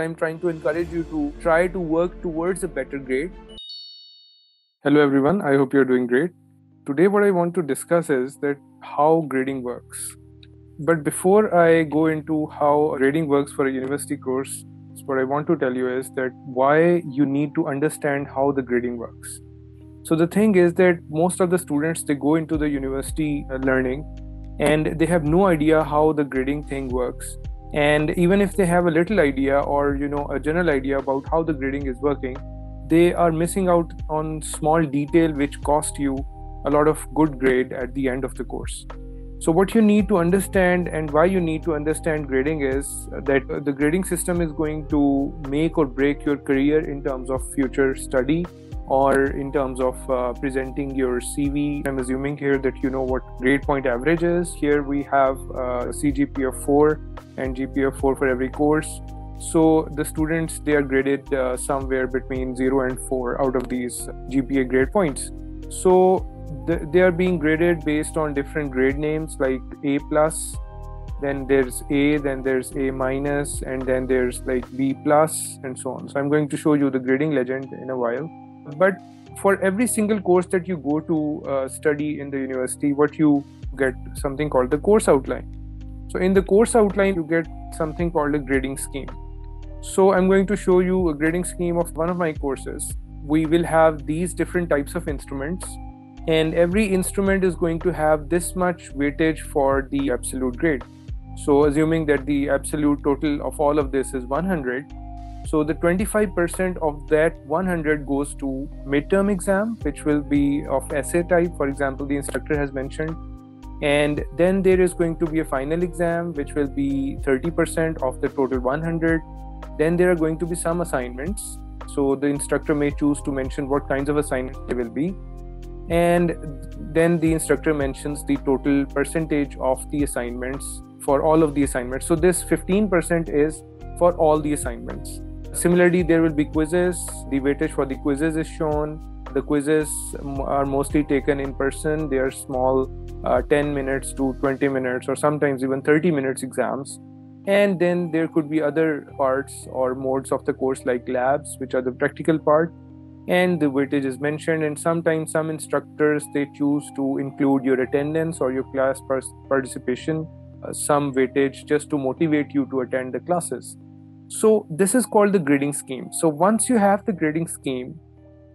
I'm trying to encourage you to try to work towards a better grade. Hello everyone, I hope you're doing great. Today what I want to discuss is that how grading works. But before I go into how grading works for a university course, what I want to tell you is that why you need to understand how the grading works. So the thing is that most of the students they go into the university uh, learning and they have no idea how the grading thing works and even if they have a little idea or you know a general idea about how the grading is working they are missing out on small detail which cost you a lot of good grade at the end of the course so what you need to understand and why you need to understand grading is that the grading system is going to make or break your career in terms of future study or in terms of uh, presenting your CV. I'm assuming here that you know what grade point average is. Here we have uh, CGPA of 4 and GPA 4 for every course. So the students they are graded uh, somewhere between 0 and 4 out of these GPA grade points. So the, they are being graded based on different grade names like A plus, then there's A, then there's A minus, and then there's like B plus, and so on. So I'm going to show you the grading legend in a while but for every single course that you go to uh, study in the university what you get something called the course outline so in the course outline you get something called a grading scheme. So i'm going to show you a grading scheme of one of my courses. We will have these different types of instruments and every instrument is going to have this much weightage for the absolute grade. So assuming that the absolute total of all of this is 100 so the 25% of that 100 goes to midterm exam, which will be of essay type, for example, the instructor has mentioned. And then there is going to be a final exam, which will be 30% of the total 100. Then there are going to be some assignments. So the instructor may choose to mention what kinds of assignments there will be. And then the instructor mentions the total percentage of the assignments for all of the assignments. So this 15% is for all the assignments Similarly, there will be quizzes. The weightage for the quizzes is shown. The quizzes are mostly taken in person. They are small, uh, 10 minutes to 20 minutes, or sometimes even 30 minutes exams. And then there could be other parts or modes of the course, like labs, which are the practical part. And the weightage is mentioned. And sometimes some instructors they choose to include your attendance or your class participation, uh, some weightage just to motivate you to attend the classes. So this is called the grading scheme. So once you have the grading scheme,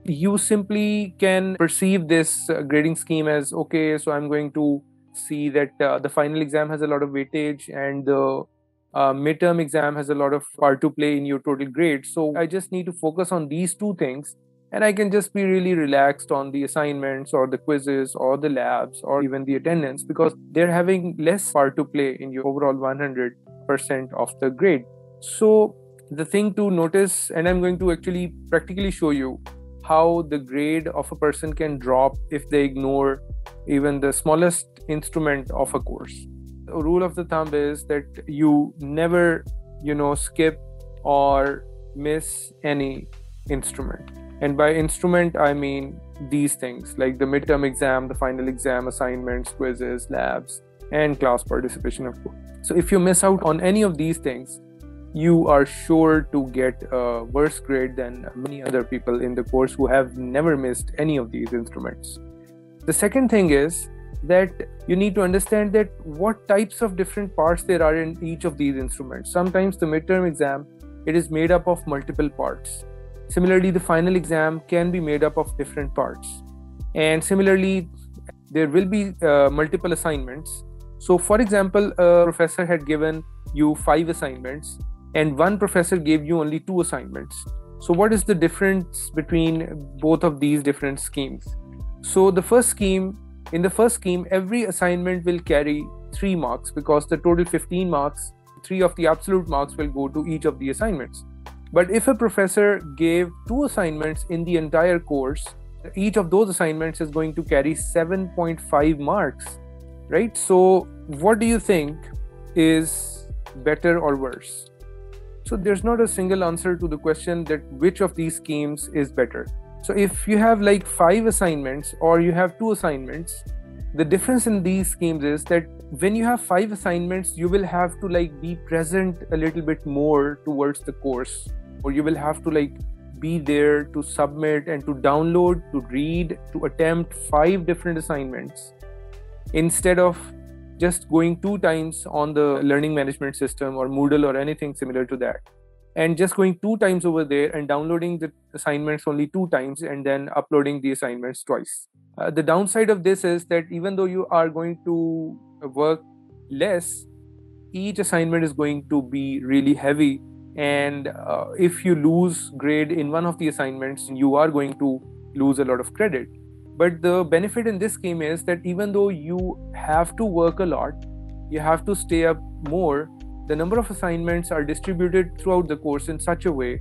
you simply can perceive this uh, grading scheme as okay, so I'm going to see that uh, the final exam has a lot of weightage and the uh, midterm exam has a lot of part to play in your total grade. So I just need to focus on these two things and I can just be really relaxed on the assignments or the quizzes or the labs or even the attendance because they're having less part to play in your overall 100% of the grade. So the thing to notice, and I'm going to actually practically show you how the grade of a person can drop if they ignore even the smallest instrument of a course. The rule of the thumb is that you never, you know, skip or miss any instrument. And by instrument, I mean these things like the midterm exam, the final exam, assignments, quizzes, labs, and class participation, of course. So if you miss out on any of these things, you are sure to get a worse grade than many other people in the course who have never missed any of these instruments. The second thing is that you need to understand that what types of different parts there are in each of these instruments. Sometimes the midterm exam it is made up of multiple parts. Similarly, the final exam can be made up of different parts. And similarly, there will be uh, multiple assignments. So, for example, a professor had given you five assignments and one professor gave you only two assignments. So, what is the difference between both of these different schemes? So, the first scheme, in the first scheme, every assignment will carry three marks because the total 15 marks, three of the absolute marks will go to each of the assignments. But if a professor gave two assignments in the entire course, each of those assignments is going to carry 7.5 marks, right? So, what do you think is better or worse? So there's not a single answer to the question that which of these schemes is better. So if you have like five assignments or you have two assignments, the difference in these schemes is that when you have five assignments you will have to like be present a little bit more towards the course or you will have to like be there to submit and to download to read to attempt five different assignments instead of just going two times on the learning management system or moodle or anything similar to that and just going two times over there and downloading the assignments only two times and then uploading the assignments twice. Uh, the downside of this is that even though you are going to work less, each assignment is going to be really heavy. And uh, if you lose grade in one of the assignments, you are going to lose a lot of credit. But the benefit in this scheme is that even though you have to work a lot, you have to stay up more the number of assignments are distributed throughout the course in such a way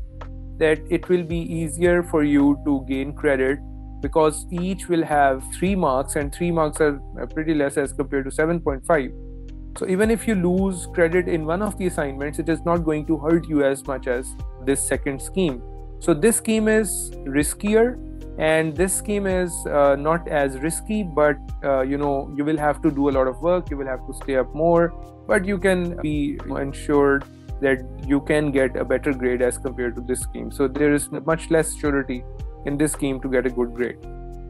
that it will be easier for you to gain credit because each will have 3 marks and 3 marks are pretty less as compared to 7.5 so even if you lose credit in one of the assignments it is not going to hurt you as much as this second scheme. So this scheme is riskier and this scheme is uh, not as risky but uh, you know you will have to do a lot of work you will have to stay up more but you can be ensured that you can get a better grade as compared to this scheme. So there is much less surety in this scheme to get a good grade.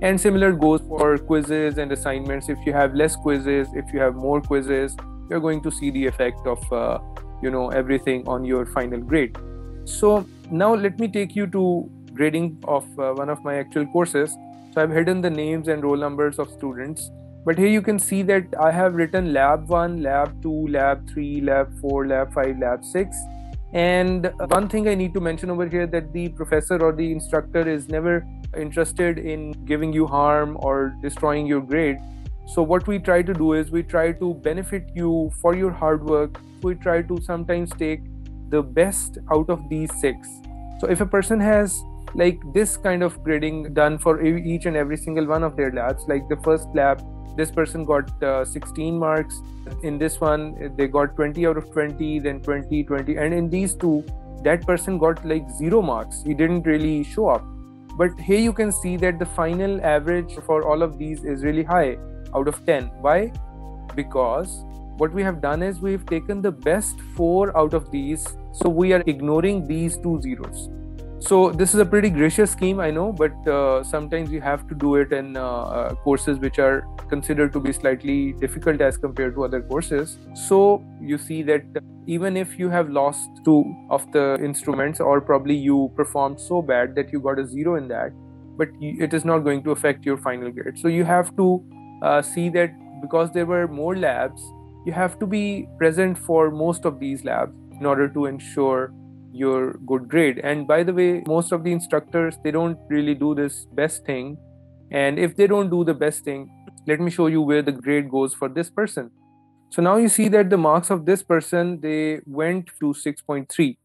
And similar goes for quizzes and assignments. If you have less quizzes if you have more quizzes you're going to see the effect of uh, you know everything on your final grade. So now let me take you to grading of uh, one of my actual courses. So I've hidden the names and roll numbers of students. But here you can see that I have written lab 1, lab 2, lab 3, lab 4, lab 5, lab 6. And one thing I need to mention over here that the professor or the instructor is never interested in giving you harm or destroying your grade. So what we try to do is we try to benefit you for your hard work. We try to sometimes take the best out of these six. So if a person has like this kind of grading done for each and every single one of their labs. Like the first lab this person got uh, 16 marks. In this one they got 20 out of 20 then 20 20 and in these two that person got like zero marks. He didn't really show up. But here you can see that the final average for all of these is really high out of 10 why? Because what we have done is we've taken the best four out of these so we are ignoring these two zeros so this is a pretty gracious scheme i know but uh, sometimes you have to do it in uh, uh, courses which are considered to be slightly difficult as compared to other courses. So you see that even if you have lost two of the instruments or probably you performed so bad that you got a zero in that but it is not going to affect your final grade. So you have to uh, see that because there were more labs you have to be present for most of these labs in order to ensure your good grade. And by the way most of the instructors they don't really do this best thing. And if they don't do the best thing let me show you where the grade goes for this person. So now you see that the marks of this person they went to 6.3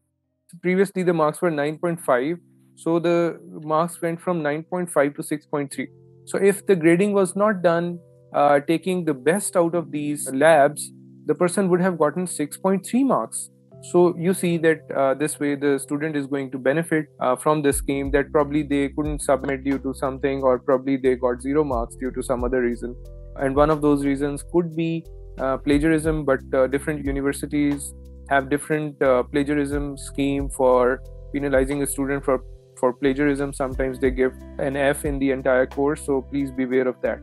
previously the marks were 9.5 so the marks went from 9.5 to 6.3 so if the grading was not done uh, taking the best out of these labs the person would have gotten 6.3 marks so you see that uh, this way the student is going to benefit uh, from this scheme that probably they couldn't submit due to something or probably they got zero marks due to some other reason. And one of those reasons could be uh, plagiarism but uh, different universities have different uh, plagiarism scheme for penalizing a student for for plagiarism. Sometimes they give an f in the entire course so please beware of that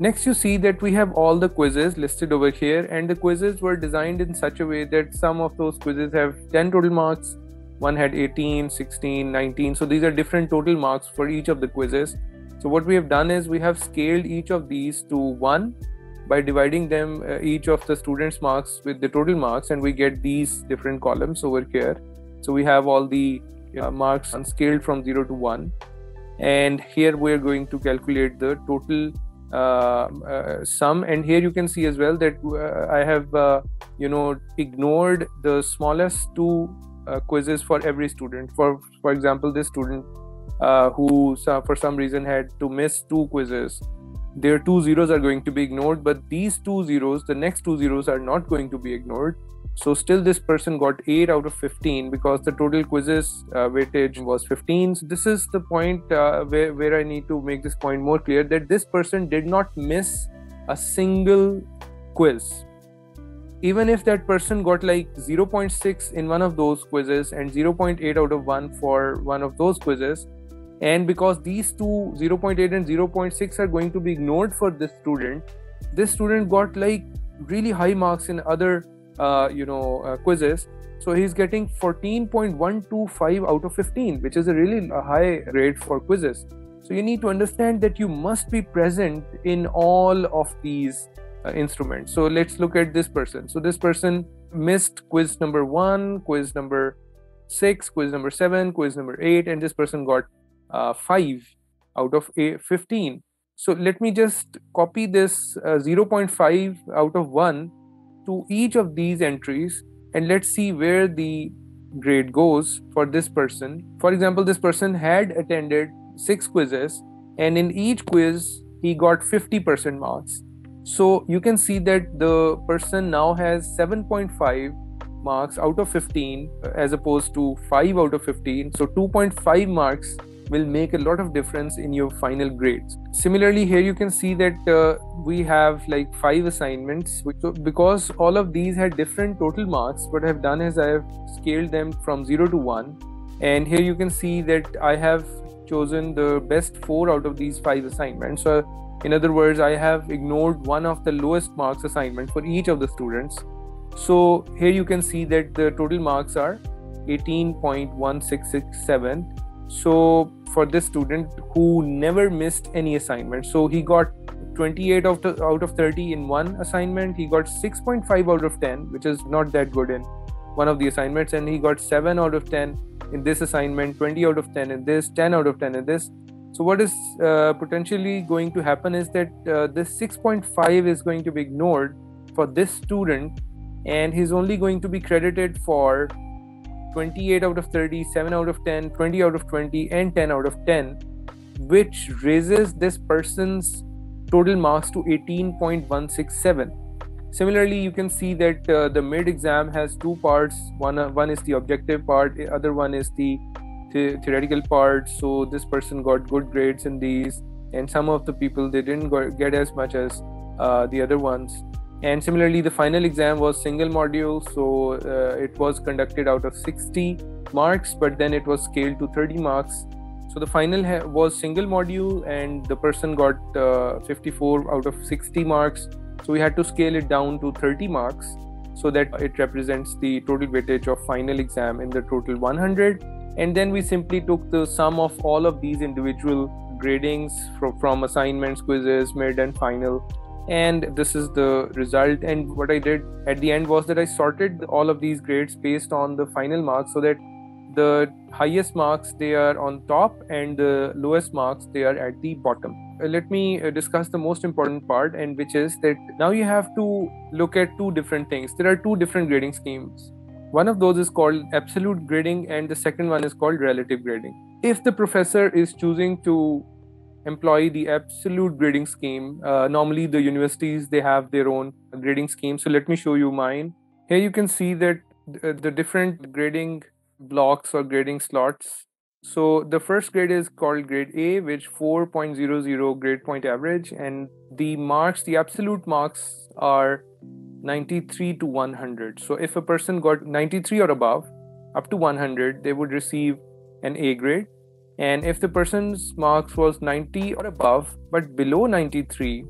Next, you see that we have all the quizzes listed over here, and the quizzes were designed in such a way that some of those quizzes have 10 total marks, one had 18, 16, 19. So these are different total marks for each of the quizzes. So what we have done is we have scaled each of these to 1 by dividing them uh, each of the students marks with the total marks and we get these different columns over here. So we have all the uh, marks unscaled from 0 to 1 and here we're going to calculate the total uh, uh, sum and here you can see as well that uh, i have you know ignored the smallest two quizzes for every student. For for example this student who for some reason had to miss two quizzes. Their two zeros are going to be ignored but these two zeros the next two zeros are not going to be ignored so still this person got 8 out of 15 because the total quizzes uh, weightage was 15. So this is the point uh, where, where I need to make this point more clear that this person did not miss a single quiz. even if that person got like 0.6 in one of those quizzes and 0.8 out of 1 for one of those quizzes and because these two 0.8 and 0.6 are going to be ignored for this student this student got like really high marks in other uh, you know uh, quizzes. So he's getting 14.125 out of 15 which is a really high grade for quizzes. So you need to understand that you must be present in all of these uh, instruments. So let's look at this person. So this person missed quiz number 1 quiz number 6 quiz number 7 quiz number 8 and this person got uh, 5 out of 15 so let me just copy this uh, 0.5 out of 1 to each of these entries and let's see where the grade goes for this person. For example this person had attended six quizzes and in each quiz he got 50% marks. So you can see that the person now has 7.5 marks out of 15 as opposed to 5 out of 15 so 2.5 marks will make a lot of difference in your final grades. Similarly here you can see that uh, we have like five assignments so because all of these had different total marks what i've done is i have scaled them from 0 to 1 and here you can see that i have chosen the best four out of these five assignments. So in other words i have ignored one of the lowest marks assignment for each of the students. So here you can see that the total marks are 18.1667 so for this student who never missed any assignment so he got 28 out of, out of 30 in one assignment. He got 6.5 out of 10 which is not that good in one of the assignments. And he got 7 out of 10 in this assignment 20 out of 10 in this 10 out of 10 in this. So what is uh, potentially going to happen is that uh, this 6.5 is going to be ignored for this student and he's only going to be credited for 28 out of 30, 7 out of 10, 20 out of 20, and 10 out of 10, which raises this person's total marks to 18.167. Similarly, you can see that uh, the mid exam has two parts. One, uh, one is the objective part, the other one is the, the theoretical part. So this person got good grades in these, and some of the people they didn't get as much as uh, the other ones and similarly the final exam was single module so uh, it was conducted out of 60 marks but then it was scaled to 30 marks. So the final ha- was single module and the person got uh, 54 out of 60 marks. So we had to scale it down to 30 marks so that it represents the total weightage of final exam in the total 100 and then we simply took the sum of all of these individual gradings from, from assignments quizzes mid and final and this is the result. And what i did at the end was that i sorted all of these grades based on the final marks so that the highest marks they are on top and the lowest marks they are at the bottom. Uh, let me uh, discuss the most important part and which is that now you have to look at two different things. There are two different grading schemes. One of those is called absolute grading and the second one is called relative grading. If the professor is choosing to employ the absolute grading scheme. Uh, normally, the universities they have their own grading scheme. So let me show you mine. Here you can see that the different grading blocks or grading slots. So the first grade is called grade A, which 4.00 grade point average, and the marks, the absolute marks are 93 to 100. So if a person got 93 or above, up to 100, they would receive an A grade and if the person's marks was 90 or above but below 93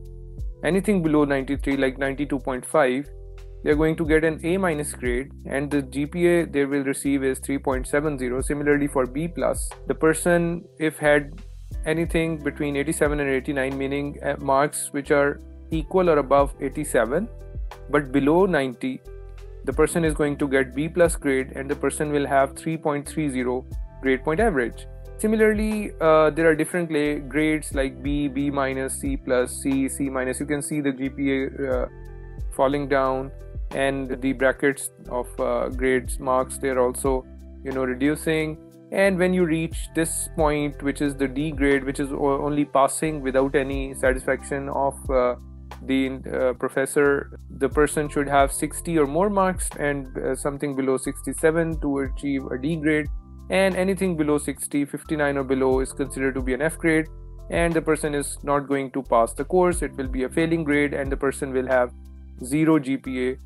anything below 93 like 92.5 they're going to get an a minus grade and the gpa they will receive is 3.70 similarly for b plus the person if had anything between 87 and 89 meaning uh, marks which are equal or above 87 but below 90 the person is going to get b plus grade and the person will have 3.30 grade point average Similarly, uh, there are different grades like B, B minus, C plus, C, C minus. You can see the GPA uh, falling down, and the brackets of uh, grades marks they're also you know reducing. And when you reach this point, which is the D grade, which is only passing without any satisfaction of uh, the uh, professor, the person should have 60 or more marks and uh, something below 67 to achieve a D grade and anything below 60 59 or below is considered to be an f grade. And the person is not going to pass the course. It will be a failing grade and the person will have zero gpa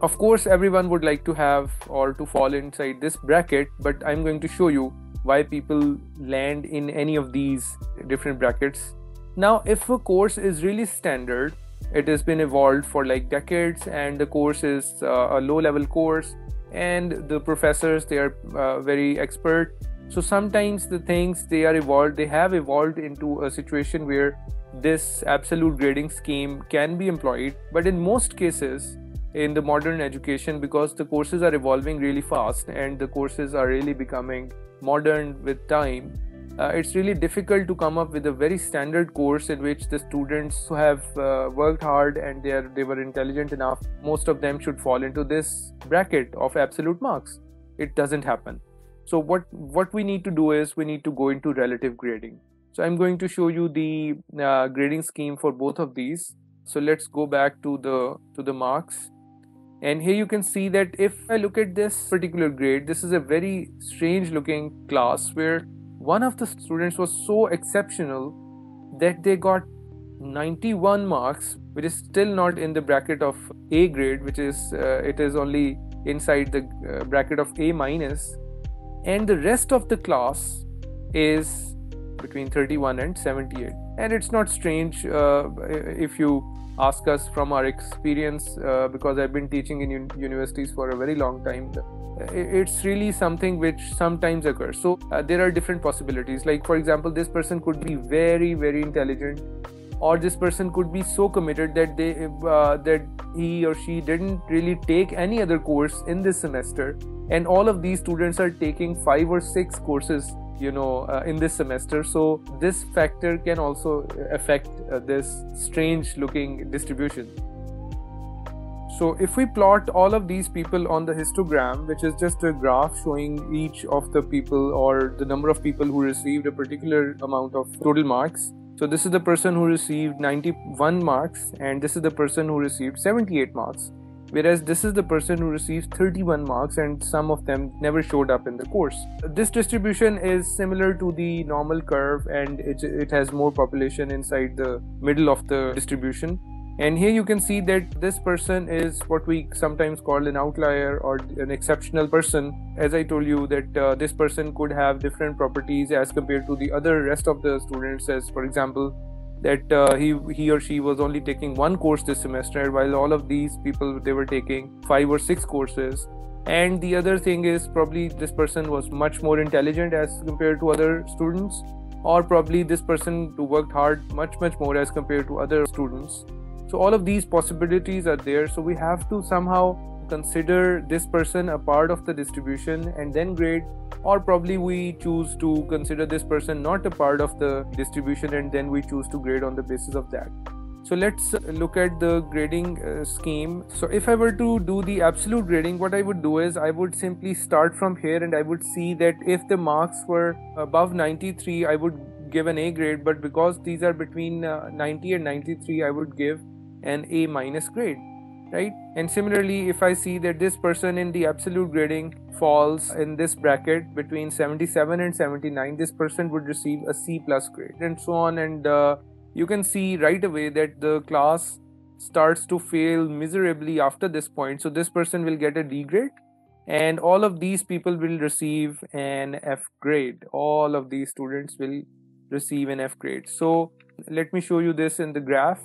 of course everyone would like to have or to fall inside this bracket but i'm going to show you why people land in any of these different brackets. Now if a course is really standard it has been evolved for like decades and the course is uh, a low level course and the professors they are uh, very expert. So sometimes the things they are evolved they have evolved into a situation where this absolute grading scheme can be employed. But in most cases in the modern education because the courses are evolving really fast and the courses are really becoming modern with time uh, it's really difficult to come up with a very standard course in which the students who have uh, worked hard and they are they were intelligent enough. Most of them should fall into this bracket of absolute marks. It doesn't happen. So what what we need to do is we need to go into relative grading. So i'm going to show you the uh, grading scheme for both of these. So let's go back to the to the marks. And here you can see that if I look at this particular grade, this is a very strange looking class where one of the students was so exceptional that they got 91 marks, which is still not in the bracket of A grade, which is uh, it is only inside the uh, bracket of A minus, and the rest of the class is between 31 and 78. And it's not strange uh, if you ask us from our experience uh, because I've been teaching in un- universities for a very long time. It's really something which sometimes occurs. So uh, there are different possibilities. Like for example, this person could be very very intelligent, or this person could be so committed that they uh, that he or she didn't really take any other course in this semester, and all of these students are taking five or six courses you know uh, in this semester so this factor can also affect uh, this strange looking distribution so if we plot all of these people on the histogram which is just a graph showing each of the people or the number of people who received a particular amount of total marks so this is the person who received 91 marks and this is the person who received 78 marks whereas this is the person who receives 31 marks and some of them never showed up in the course. This distribution is similar to the normal curve and it, it has more population inside the middle of the distribution. And here you can see that this person is what we sometimes call an outlier or an exceptional person. As I told you that uh, this person could have different properties as compared to the other rest of the students. As for example that uh, he he or she was only taking one course this semester while all of these people they were taking five or six courses. And the other thing is probably this person was much more intelligent as compared to other students or probably this person worked hard much much more as compared to other students so all of these possibilities are there. So we have to somehow consider this person a part of the distribution and then grade or probably we choose to consider this person not a part of the distribution and then we choose to grade on the basis of that. So let's look at the grading uh, scheme. So if i were to do the absolute grading what i would do is i would simply start from here and i would see that if the marks were above 93 i would give an a grade. But because these are between uh, 90 and 93 i would give an a minus grade right? And similarly if i see that this person in the absolute grading falls in this bracket between 77 and 79 this person would receive a c plus grade and so on. And uh, you can see right away that the class starts to fail miserably after this point. So this person will get a d grade and all of these people will receive an f grade. All of these students will receive an f grade. So let me show you this in the graph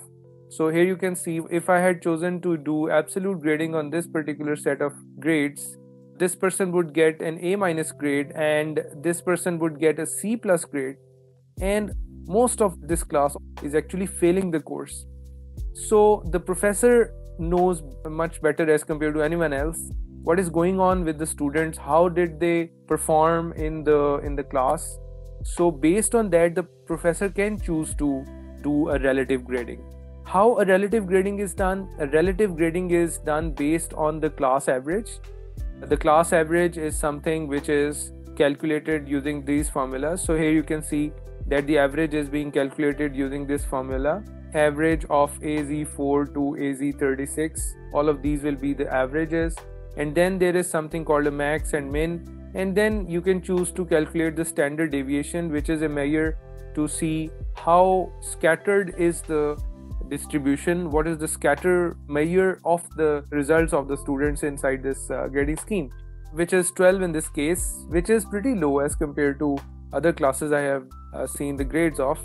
so here you can see if I had chosen to do absolute grading on this particular set of grades, this person would get an A minus grade and this person would get a C plus grade. And most of this class is actually failing the course. So the professor knows much better as compared to anyone else what is going on with the students how did they perform in the in the class so based on that the professor can choose to do a relative grading how a relative grading is done a relative grading is done based on the class average. The class average is something which is calculated using these formulas so here you can see that the average is being calculated using this formula. Average of az4 to az36 all of these will be the averages. And then there is something called a max and min. And then you can choose to calculate the standard deviation which is a measure to see how scattered is the distribution what is the scatter measure of the results of the students inside this uh, grading scheme which is 12 in this case which is pretty low as compared to other classes i have uh, seen the grades of.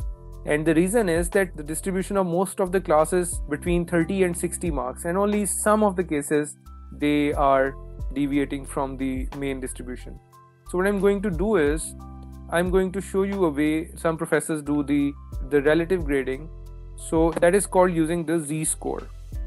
And the reason is that the distribution of most of the classes between 30 and 60 marks and only some of the cases they are deviating from the main distribution. So what i'm going to do is i'm going to show you a way some professors do the the relative grading so that is called using the z score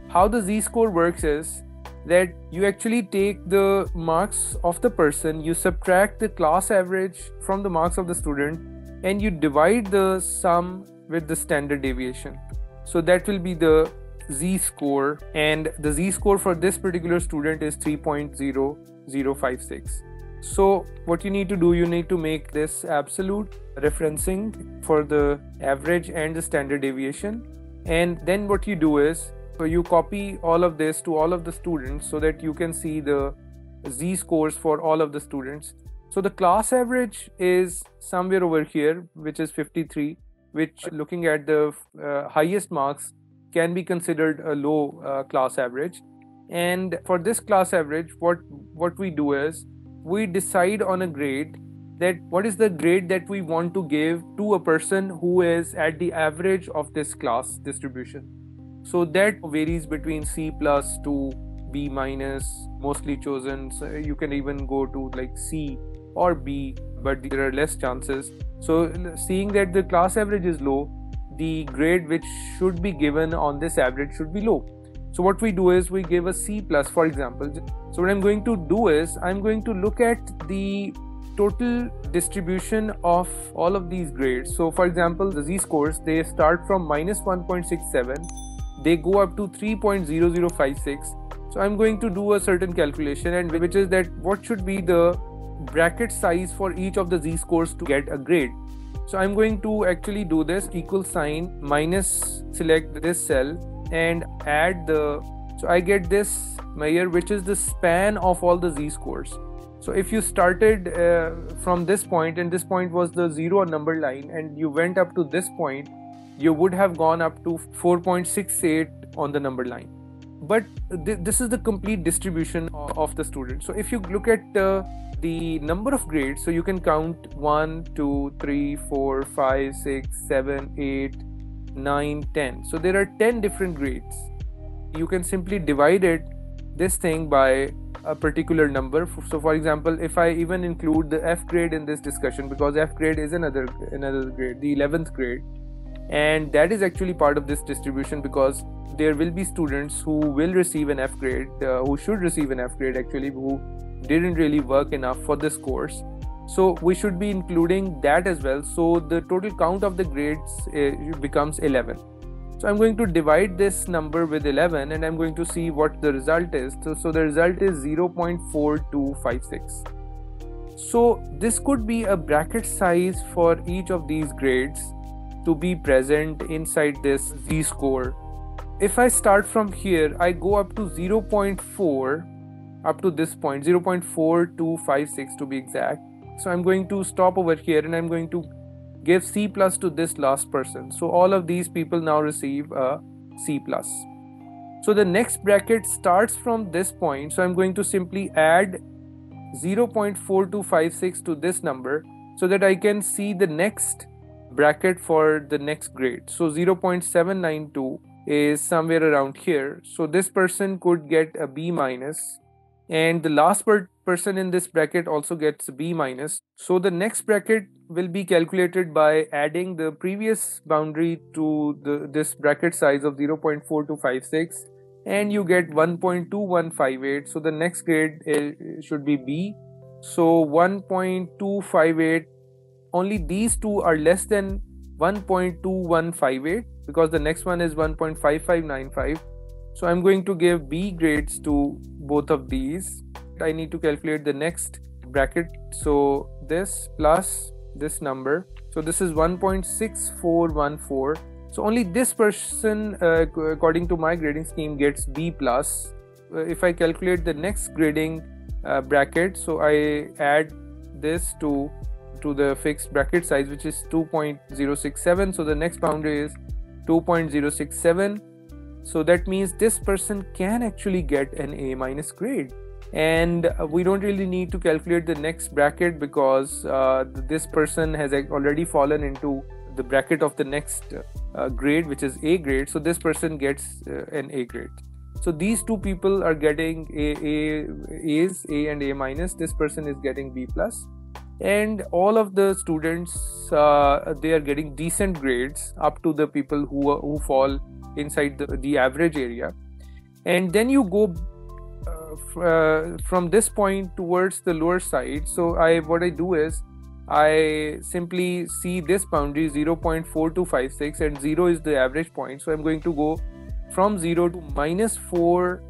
how the z score works is that you actually take the marks of the person you subtract the class average from the marks of the student and you divide the sum with the standard deviation. So that will be the z score and the z score for this particular student is 3.0056 so what you need to do you need to make this absolute referencing for the average and the standard deviation. And then what you do is so you copy all of this to all of the students so that you can see the z scores for all of the students. So the class average is somewhere over here which is 53 which looking at the uh, highest marks can be considered a low uh, class average. And for this class average what what we do is we decide on a grade that what is the grade that we want to give to a person who is at the average of this class distribution. So that varies between c plus to b minus mostly chosen. So you can even go to like c or b but there are less chances. So seeing that the class average is low the grade which should be given on this average should be low so what we do is we give a c plus for example. So what i'm going to do is i'm going to look at the total distribution of all of these grades. So for example the z scores they start from minus 1.67 they go up to 3.0056 so i'm going to do a certain calculation and which is that what should be the bracket size for each of the z scores to get a grade. So i'm going to actually do this equal sign minus select this cell and add the so i get this measure which is the span of all the z scores so if you started uh, from this point and this point was the zero number line and you went up to this point you would have gone up to 4.68 on the number line. But th- this is the complete distribution of the student. So if you look at uh, the number of grades so you can count 1 2 3 4 5 6 7 8 9 10 so there are 10 different grades you can simply divide it this thing by a particular number. So for example if i even include the f grade in this discussion because f grade is another another grade the 11th grade and that is actually part of this distribution because there will be students who will receive an f grade uh, who should receive an f grade actually who didn't really work enough for this course. So we should be including that as well. So the total count of the grades uh, becomes 11 so i'm going to divide this number with 11 and i'm going to see what the result is. So, so the result is 0.4256 so this could be a bracket size for each of these grades to be present inside this z score. If i start from here i go up to 0.4 up to this point 0.4256 to be exact. So i'm going to stop over here and i'm going to give c plus to this last person. So all of these people now receive a c plus. So the next bracket starts from this point. So i'm going to simply add 0.4256 to this number so that i can see the next bracket for the next grade. So 0.792 is somewhere around here. So this person could get a b minus and the last per- person in this bracket also gets b minus. So the next bracket will be calculated by adding the previous boundary to the this bracket size of 0.4256 and you get 1.2158 so the next grade uh, should be b. So 1.258 only these two are less than 1.2158 because the next one is 1.5595 so I'm going to give B grades to both of these. I need to calculate the next bracket. So this plus this number. So this is 1.6414. So only this person, uh, according to my grading scheme, gets B plus. Uh, if I calculate the next grading uh, bracket, so I add this to to the fixed bracket size, which is 2.067. So the next boundary is 2.067 so that means this person can actually get an a minus grade. And we don't really need to calculate the next bracket because uh, this person has already fallen into the bracket of the next uh, grade which is a grade. So this person gets uh, an a grade. So these two people are getting a, a a's a and a minus. This person is getting b plus and all of the students uh, they are getting decent grades up to the people who who fall inside the, the average area. And then you go uh, uh, from this point towards the lower side. So i what i do is i simply see this boundary 0.4256 and 0 is the average point. So i'm going to go from 0 to minus 4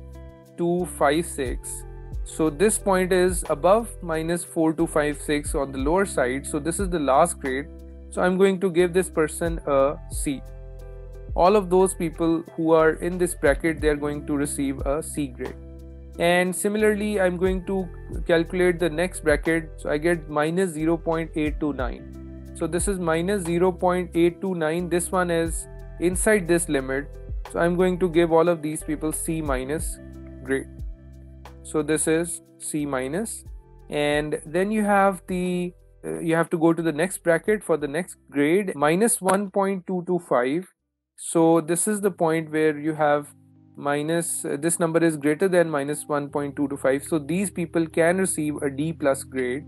to 56 so this point is above minus 4 to 5 6 on the lower side. So this is the last grade. So i'm going to give this person a c. All of those people who are in this bracket they are going to receive a c grade. And similarly i'm going to calculate the next bracket. So i get minus 0.829 so this is minus 0.829 this one is inside this limit. So i'm going to give all of these people c minus grade so this is c minus. And then you have the uh, you have to go to the next bracket for the next grade. Minus 1.225 so this is the point where you have minus uh, this number is greater than minus 1.225 so these people can receive a d plus grade.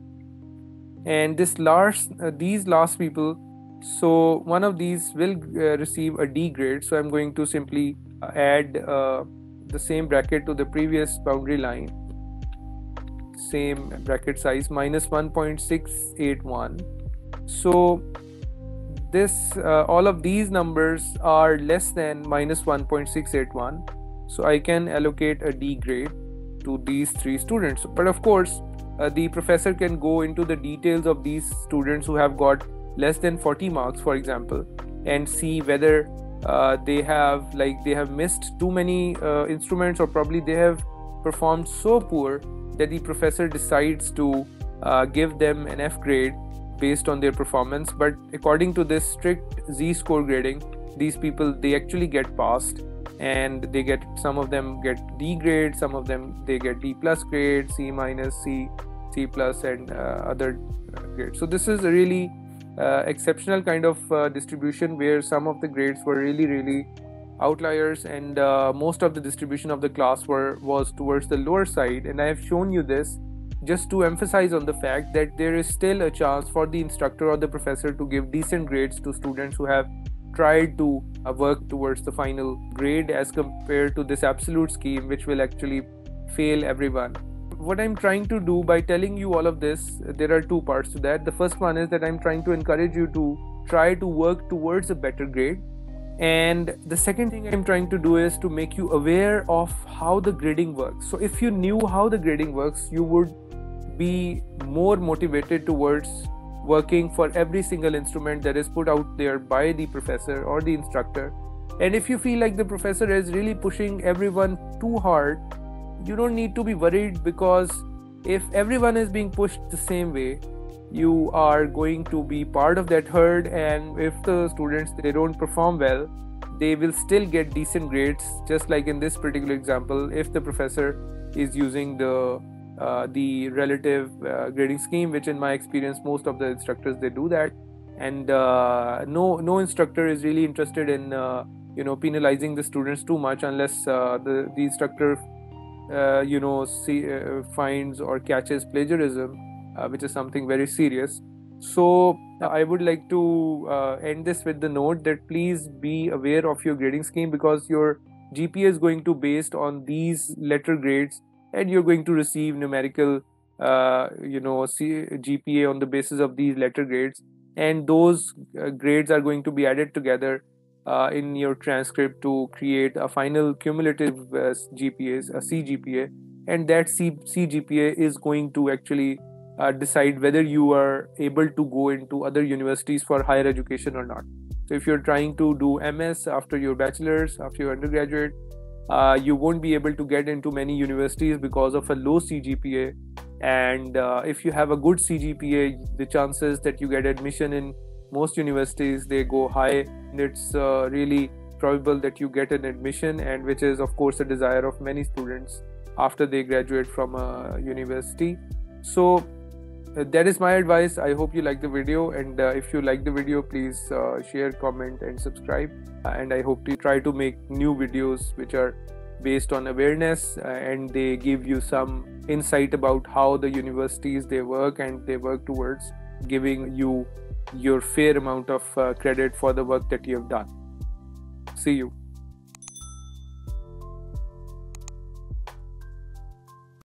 And this last uh, these last people so one of these will uh, receive a d grade. So i'm going to simply uh, add uh, the same bracket to the previous boundary line. Same bracket size minus 1.681 so this uh, all of these numbers are less than minus 1.681 so i can allocate a d grade to these three students. But of course uh, the professor can go into the details of these students who have got less than 40 marks for example and see whether uh, they have like they have missed too many uh, instruments or probably they have performed so poor that the professor decides to uh, give them an f grade based on their performance. But according to this strict z score grading these people they actually get passed. And they get some of them get d grade some of them they get d plus grade c minus c c plus and uh, other uh, grades. So this is really exceptional kind of uh, distribution where some of the grades were really really outliers and uh, most of the distribution of the class were was towards the lower side. And i have shown you this just to emphasize on the fact that there is still a chance for the instructor or the professor to give decent grades to students who have tried to uh, work towards the final grade as compared to this absolute scheme which will actually fail everyone what I'm trying to do by telling you all of this, there are two parts to that. The first one is that I'm trying to encourage you to try to work towards a better grade. And the second thing I'm trying to do is to make you aware of how the grading works. So, if you knew how the grading works, you would be more motivated towards working for every single instrument that is put out there by the professor or the instructor. And if you feel like the professor is really pushing everyone too hard, you don't need to be worried because if everyone is being pushed the same way you are going to be part of that herd. And if the students they don't perform well they will still get decent grades. Just like in this particular example if the professor is using the uh, the relative uh, grading scheme which in my experience most of the instructors they do that. And uh, no no instructor is really interested in uh, you know penalizing the students too much unless uh, the the instructor uh, you know see, uh, finds or catches plagiarism uh, which is something very serious. So i would like to uh, end this with the note that please be aware of your grading scheme because your gpa is going to be based on these letter grades and you're going to receive numerical uh, you know C- gpa on the basis of these letter grades. And those uh, grades are going to be added together uh, in your transcript to create a final cumulative uh, GPA, a CGPA, and that C- CGPA is going to actually uh, decide whether you are able to go into other universities for higher education or not. So, if you're trying to do MS after your bachelor's, after your undergraduate, uh, you won't be able to get into many universities because of a low CGPA. And uh, if you have a good CGPA, the chances that you get admission in most universities they go high and it's uh, really probable that you get an admission and which is of course a desire of many students after they graduate from a university. So uh, that is my advice. I hope you like the video and uh, if you like the video please uh, share comment and subscribe. And i hope to try to make new videos which are based on awareness uh, and they give you some insight about how the universities they work and they work towards giving you your fair amount of uh, credit for the work that you have done. See you